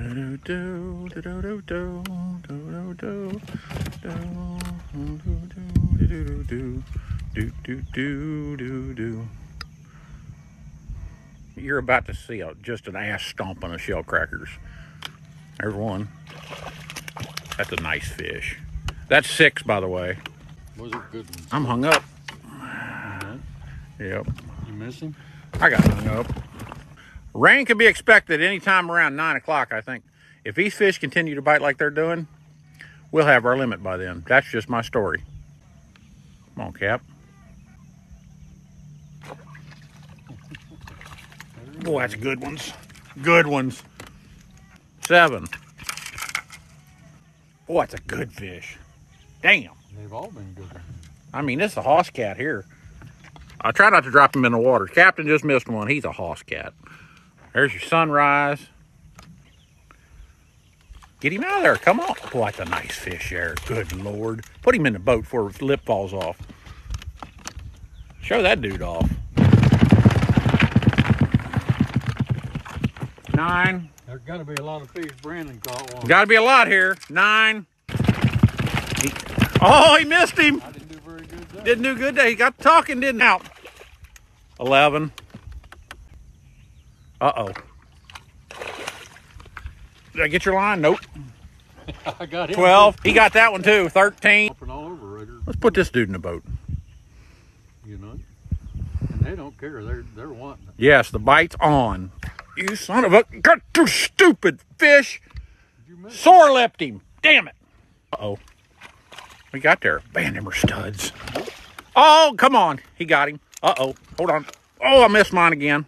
Do do do do do do do do do do do do do do do do do. You're about to see a, just an ass stomping of shell crackers. There's one. That's a nice fish. That's six, by the way. Good? I'm hung up. Yep. You miss him? I got hung up. Rain can be expected anytime around 9 o'clock, I think. If these fish continue to bite like they're doing, we'll have our limit by then. That's just my story. Come on, Cap. Boy, that's good ones. Good ones. Seven. Boy, that's a good fish. Damn. They've all been good. I mean, this is a hoss cat here. I try not to drop him in the water. Captain just missed one. He's a hoss cat. There's your sunrise. Get him out of there. Come on. Boy, that's a nice fish there. Good Lord. Put him in the boat before his lip falls off. Show that dude off. Nine. There's got to be a lot of fish. Brandon caught one. Got to be a lot here. Nine. He- oh, he missed him. I didn't do very good. Didn't do good day. He got talking, didn't out. 11. Uh oh. Did I get your line? Nope. I got him. 12. He got that one too. 13. All over Let's put this dude in the boat. you know. And they don't care. They're they're wanting it. Yes, the bite's on. You son of a. Got too stupid fish. Did you miss? Sore lipped him. Damn it. Uh oh. We got there. Man, them are studs. Oh, come on. He got him. Uh oh. Hold on. Oh, I missed mine again.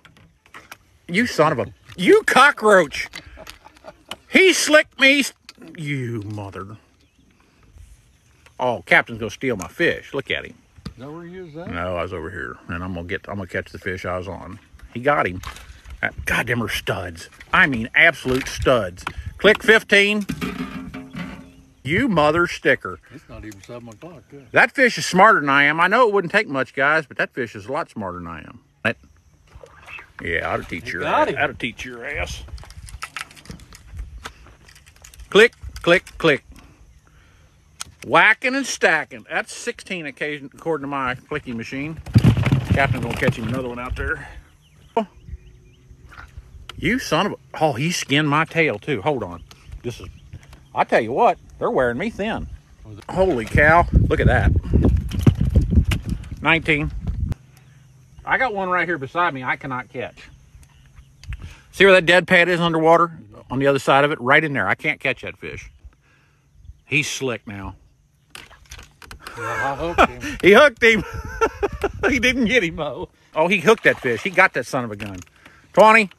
You son of a. You cockroach. He slicked me. You mother. Oh, Captain's gonna steal my fish. Look at him. Is that where he is at? No, I was over here, and I'm gonna get. I'm gonna catch the fish I was on. He got him. Uh, God damn, are studs. I mean, absolute studs. Click 15. You mother sticker. It's not even seven o'clock. Yet. That fish is smarter than I am. I know it wouldn't take much, guys, but that fish is a lot smarter than I am. Yeah, I'll teach You your ass. I'll teach your ass. Click, click, click. Whacking and stacking. That's 16 occasion according to my clicking machine. Captain's gonna catch him another one out there. You son of a oh, he skinned my tail too. Hold on. This is I tell you what, they're wearing me thin. Holy cow. Look at that. 19. I got one right here beside me I cannot catch. See where that dead pad is underwater? On the other side of it? Right in there. I can't catch that fish. He's slick now. Yeah, hooked. He hooked him. he didn't get him, though. Oh, he hooked that fish. He got that son of a gun. 20.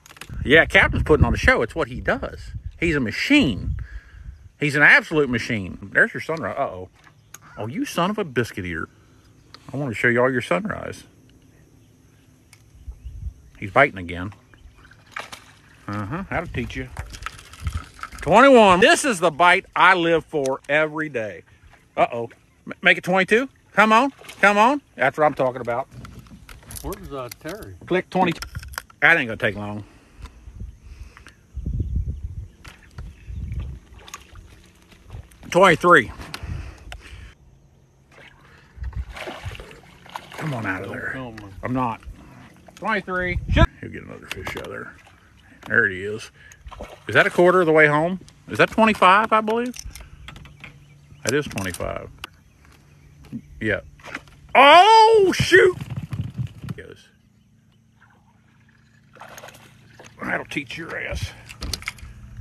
Yeah, Captain's putting on a show. It's what he does. He's a machine. He's an absolute machine. There's your sunrise. Uh-oh. Oh, you son of a biscuit eater. I want to show you all your sunrise. He's biting again. Uh-huh. That'll teach you. 21. This is the bite I live for every day. Uh-oh. Make it 22. Come on. Come on. That's what I'm talking about. Where's uh, Terry? Click 20. That ain't gonna take long. Twenty-three. Come on out of there. I'm not. Twenty-three. He'll get another fish out there. There he is. Is that a quarter of the way home? Is that 25, I believe? That is 25. Yeah. Oh, shoot! Goes. That'll teach your ass.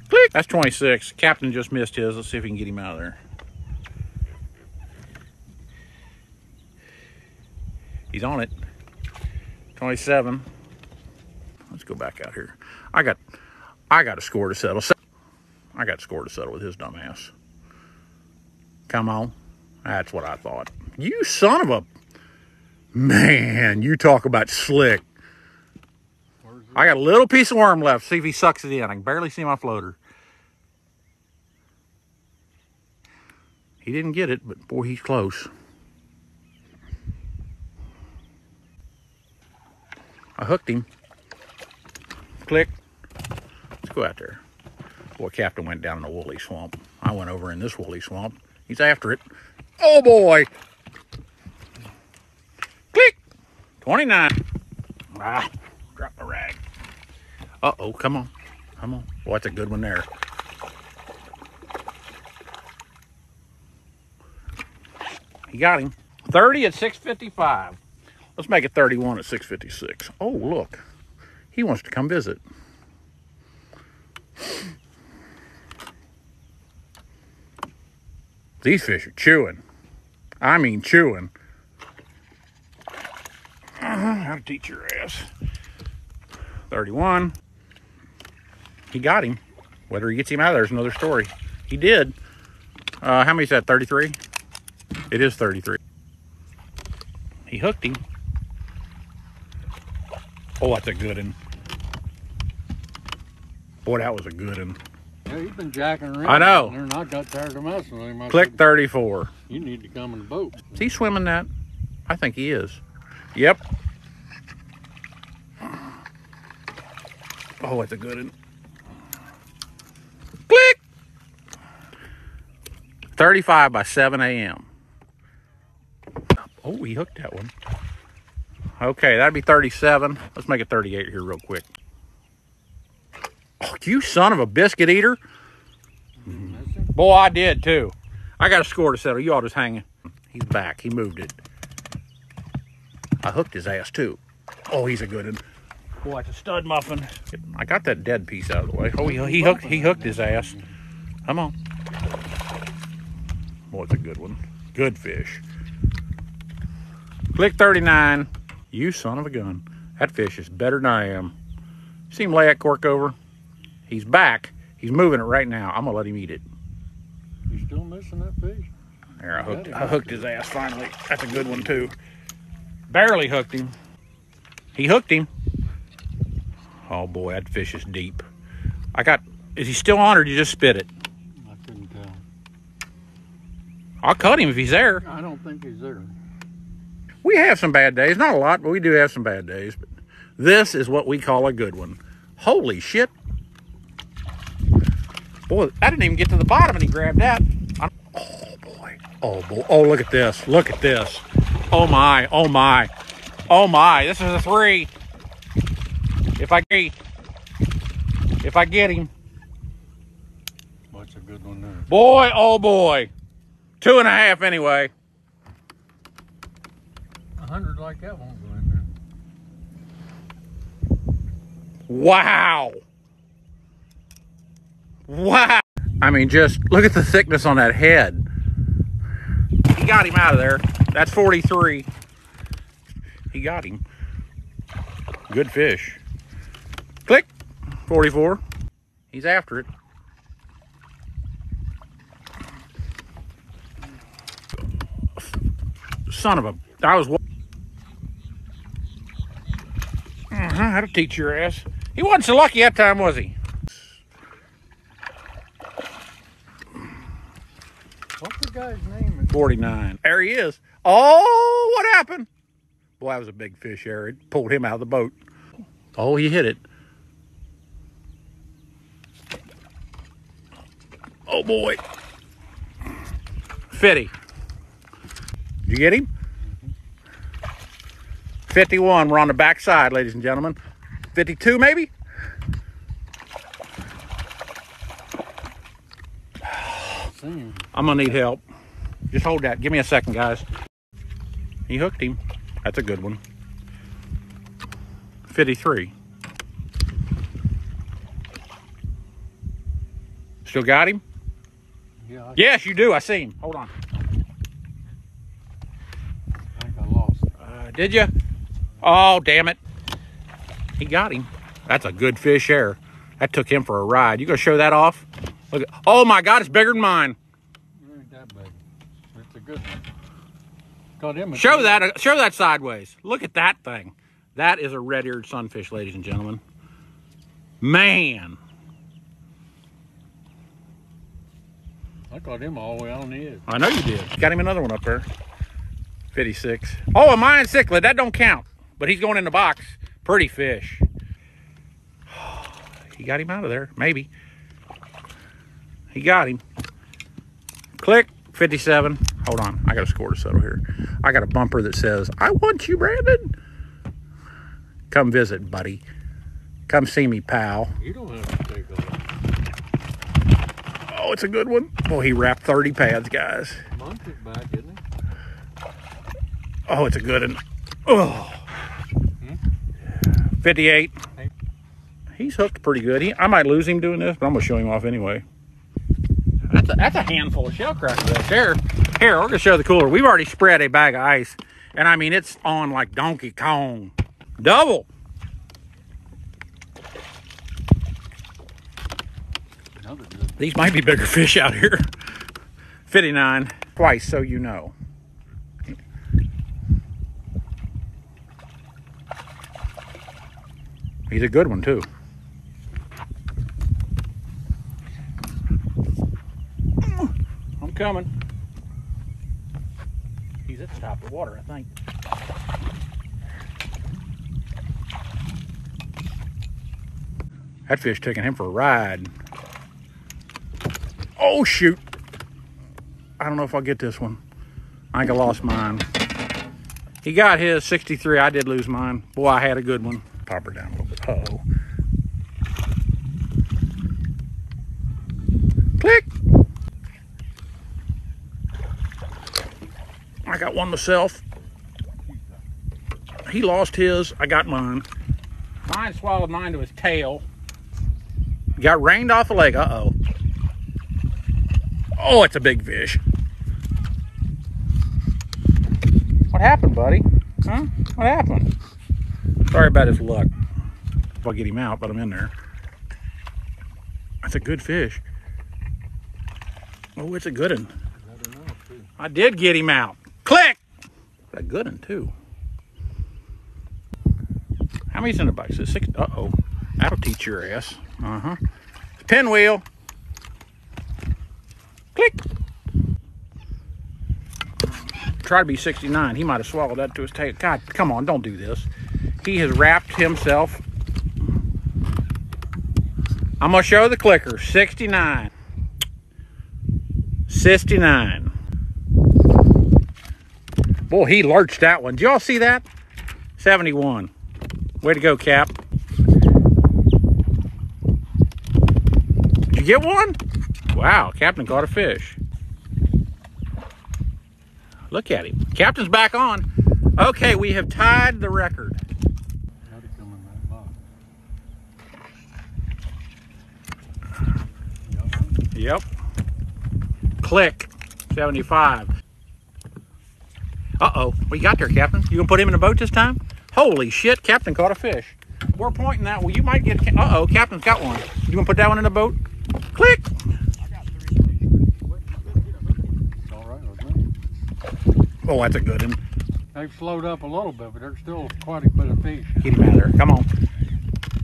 Click. That's 26. Captain just missed his. Let's see if we can get him out of there. He's on it. 27. Let's go back out here. I got I got a score to settle. I got a score to settle with his dumb ass. Come on. That's what I thought. You son of a man, you talk about slick. I got a little piece of worm left. See if he sucks it in. I can barely see my floater. He didn't get it, but boy, he's close. I hooked him. Click. Let's go out there. Boy, Captain went down in a woolly swamp. I went over in this woolly swamp. He's after it. Oh boy! Click! 29. Ah, drop my rag. Uh oh, come on. Come on. Boy, that's a good one there. He got him. 30 at 655. Let's make it 31 at 656. Oh, look. He wants to come visit. These fish are chewing. I mean chewing. Uh-huh, how to teach your ass. 31. He got him. Whether he gets him out of there is another story. He did. Uh, how many is that? 33? It is 33. He hooked him. Oh, that's a good one. Boy, that was a good one. Yeah, he's been jacking around. I know. And I got tired of messing with him. I Click said, 34. You need to come in the boat. Is he swimming that? I think he is. Yep. Oh, that's a good one. Click. 35 by 7 a.m. Oh, he hooked that one. Okay, that'd be 37. Let's make it 38 here real quick. Oh, you son of a biscuit eater. Boy, I did too. I got a score to settle. You all just hanging. He's back. He moved it. I hooked his ass too. Oh, he's a good one. Boy, it's a stud muffin. I got that dead piece out of the way. Oh, he, he hooked he hooked his ass. Come on. Boy, it's a good one. Good fish. Click 39. You son of a gun. That fish is better than I am. See him lay that cork over? He's back. He's moving it right now. I'm gonna let him eat it. You still missing that fish? There, I hooked, I hooked his ass finally. That's a good one too. Barely hooked him. He hooked him. Oh boy, that fish is deep. I got. Is he still on, or did you just spit it? I couldn't tell. I'll cut him if he's there. I don't think he's there. We have some bad days, not a lot, but we do have some bad days. But this is what we call a good one. Holy shit! Boy, I didn't even get to the bottom, and he grabbed that. Oh boy! Oh boy! Oh look at this! Look at this! Oh my! Oh my! Oh my! This is a three. If I get, if I get him, What's a good one there? boy! Oh boy! Two and a half anyway. Like that won't go in there. Wow. Wow. I mean, just look at the thickness on that head. He got him out of there. That's 43. He got him. Good fish. Click. 44. He's after it. Son of a. I was. Uh-huh, how to teach your ass. He wasn't so lucky that time, was he? What's the guy's name? 49. There he is. Oh, what happened? Boy, that was a big fish. It pulled him out of the boat. Oh, he hit it. Oh, boy. 50. Did you get him? 51. We're on the back side, ladies and gentlemen. 52, maybe? I'm gonna need help. Just hold that. Give me a second, guys. He hooked him. That's a good one. 53. Still got him? Yeah, Yes, you do. I see him. Hold on. I think I lost. Uh, did you? Oh, damn it. He got him. That's a good fish there. That took him for a ride. You gonna show that off? Look at, oh my God, it's bigger than mine. That big. It's a good one. Caught him. a- Show that, uh, show that sideways. Look at that thing. That is a red-eared sunfish, ladies and gentlemen. Man, I caught him all the way on the edge. I know you did. Got him another one up there. 56. Oh, a Mayan cichlid. That don't count. But he's going in the box. Pretty fish. He got him out of there. Maybe. He got him. Click, 57. Hold on, I got a score to settle here. I got a bumper that says, I want you, Brandon. Come visit, buddy. Come see me, pal. You don't have to take a. Oh, it's a good one. Oh, he wrapped 30 pads, guys. Month it back, isn't he? Oh, it's a good one. Oh. 58. He's hooked pretty good. He, I might lose him doing this, but I'm going to show him off anyway. That's a, that's a handful of shell crackers right there. Here, we're going to show the cooler. We've already spread a bag of ice. And I mean, it's on like Donkey Kong. Double. These might be bigger fish out here. 59. Twice, so you know. He's a good one, too. I'm coming. He's at the top of the water, I think. That fish taking him for a ride. Oh, shoot. I don't know if I'll get this one. I think I lost mine. He got his 63. I did lose mine. Boy, I had a good one. Popper down. Uh-oh. Click. I got one myself. He lost his. I got mine. Mine swallowed mine to his tail. Got rained off a leg. Uh-oh. Oh, it's a big fish. What happened, buddy? Huh? What happened? Sorry about his luck. If I'll get him out, but I'm in there. That's a good fish. Oh, it's a good one. I. I did get him out. Click! A good one, too. How many's in the box? Is six? Uh-oh. That'll teach your ass. Uh-huh. Pinwheel. Click. Try to be 69. He might have swallowed that to his tail. God, come on, don't do this. He has wrapped himself. I'm to show the clicker. 69. 69. Boy, he lurched that one. Did y'all see that? 71. Way to go, Cap. Did you get one? Wow, Captain caught a fish. Look at him. Captain's back on. Okay, we have tied the record. How'd it come in that box? Yeah, Yep. Click. 75. Uh-oh. What you got there, Captain? You gonna put him in the boat this time? Holy shit, Captain caught a fish. We're pointing that. Well, you might get... Uh-oh, Captain's got one. You gonna put that one in the boat? Click. It's all right with me. Oh, that's a good one. They've slowed up a little bit, but there's still quite a bit of fish. Get him out of there. Come on.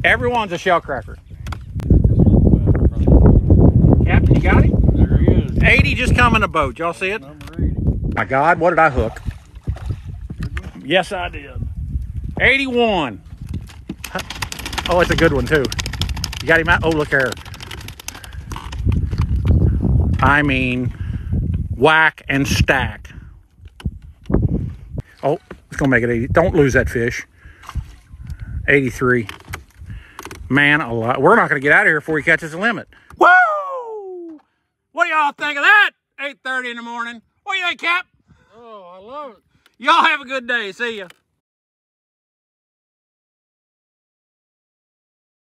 Everyone's a shell cracker. Captain, you got him? There he is. 80 just come in the boat. Y'all see it? Number 80. My God, what did I hook? Yes, I did. 81. Oh, it's a good one, too. You got him out? Oh, look here. I mean, whack and stack. Oh, it's going to make it 80. Don't lose that fish. 83. Man, a lot. We're not going to get out of here before he catches the limit. Whoa! What do y'all think of that? 8.30 in the morning. What do you think, Cap? Oh, I love it. Y'all have a good day. See ya.